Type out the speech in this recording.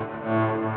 Música